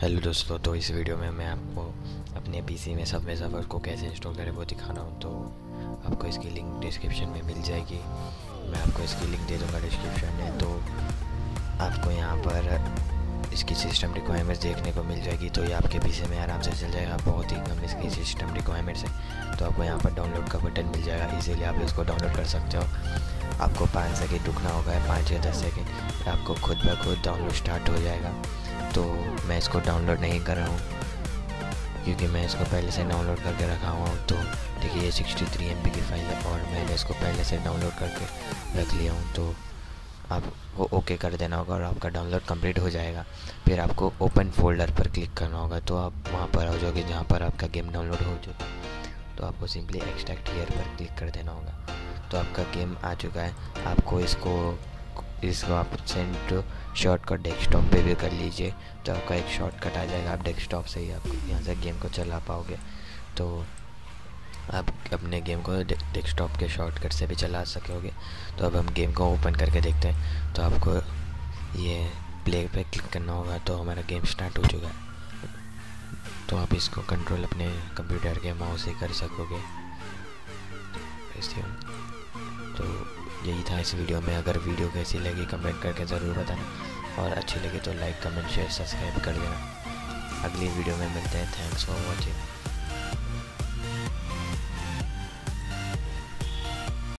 Hello दोस्तों तो इस वीडियो में मैं आपको अपने पीसी में सब सर्वर को कैसे इंस्टॉल करें वो दिखाना हूँ तो आपको इसकी लिंक डिस्क्रिप्शन में मिल जाएगी। मैं आपको इसकी लिंक दे दूँगा डिस्क्रिप्शन में तो आपको यहाँ पर इसकी सिस्टम रिक्वायरमेंट्स देखने को मिल जाएगी। तो ये आपके पीसी में आराम से चल जाएगा, बहुत ही कम इसकी सिस्टम रिक्वायरमेंट्स है। तो आपको यहाँ पर डाउनलोड का बटन मिल जाएगा इजीली आप इसको डाउनलोड कर सकते हो। आपको पाँच सेकेंड रुकना होगा, पाँच या दस सेकेंड आपको खुद ब खुद डाउनलोड स्टार्ट हो जाएगा। तो मैं इसको डाउनलोड नहीं कर रहा हूँ। क्योंकि मैं इसको पहले से डाउनलोड करके रखा हुआ हूँ तो देखिए ये सिक्सटी थ्री एम की फ़ाइल है और मैंने इसको पहले से डाउनलोड करके रख लिया हूँ। तो आप वो ओके कर देना होगा और आपका डाउनलोड कंप्लीट हो जाएगा। फिर आपको ओपन फोल्डर पर क्लिक करना होगा तो आप वहाँ पर आ जाओगे जहाँ पर आपका गेम डाउनलोड हो चुका तो आपको सिंपली एक्सट्रैक्ट हीयर पर क्लिक कर देना होगा। तो आपका गेम आ चुका है। आपको इसको इसको आप सेंड टू शॉर्टकट डेस्कटॉप पे भी कर लीजिए। तो आपका एक शॉर्टकट आ जाएगा। आप डेस्कटॉप से ही आप यहाँ से गेम को चला पाओगे। तो आप अपने गेम को डेस्कटॉप के शॉर्टकट से भी चला सकोगे। तो अब हम गेम को ओपन करके देखते हैं। तो आपको ये प्ले पे क्लिक करना होगा तो हमारा गेम स्टार्ट हो चुका है। तो आप इसको कंट्रोल अपने कंप्यूटर के माउस से कर सकोगे। यही था इस वीडियो में। अगर वीडियो कैसी लगी, कमेंट करके ज़रूर बताना। और अच्छी लगी तो लाइक, कमेंट, शेयर, सब्सक्राइब कर देना। अगली वीडियो में मिलते हैं। Thanks for watching